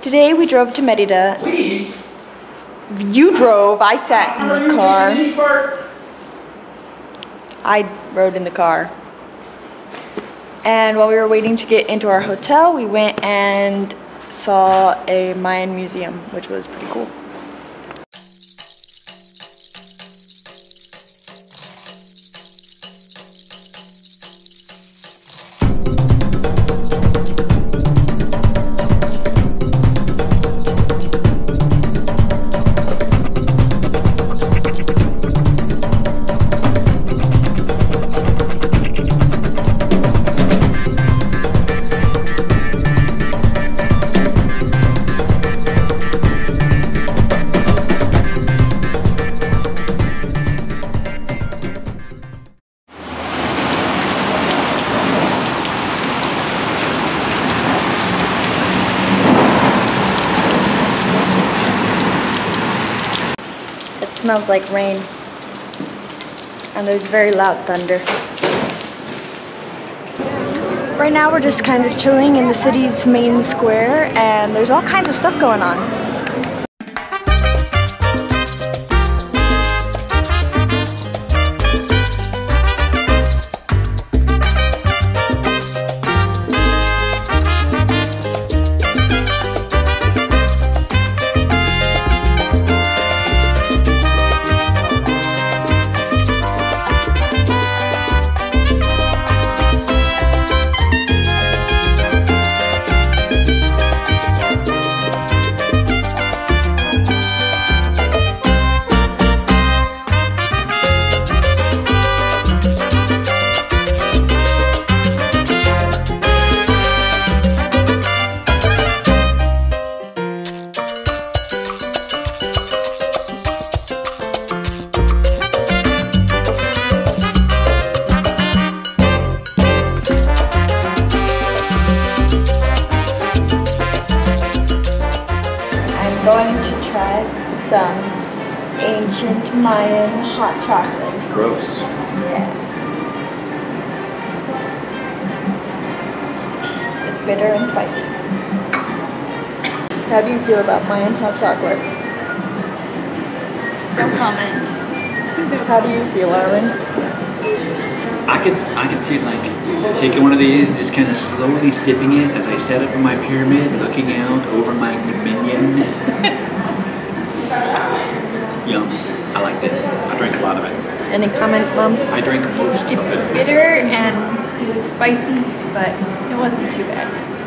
Today we drove to Merida. We? You drove, I sat in the car. I rode in the car. And while we were waiting to get into our hotel, we went and saw a Mayan museum, which was pretty cool. Smells like rain. And there's very loud thunder. Right now we're just kind of chilling in the city's main square and there's all kinds of stuff going on. Going to try some ancient Mayan hot chocolate. Gross. Yeah. It's bitter and spicy. How do you feel about Mayan hot chocolate? No comment. How do you feel, Arlen? I could I could see it like taking one of these and just kind of slowly sipping it as I set up in my pyramid, looking out over my dominion. Yum. I liked it. I drank a lot of it. Any comment, Mom? I drank most It's of it. It's bitter and it was spicy, but it wasn't too bad.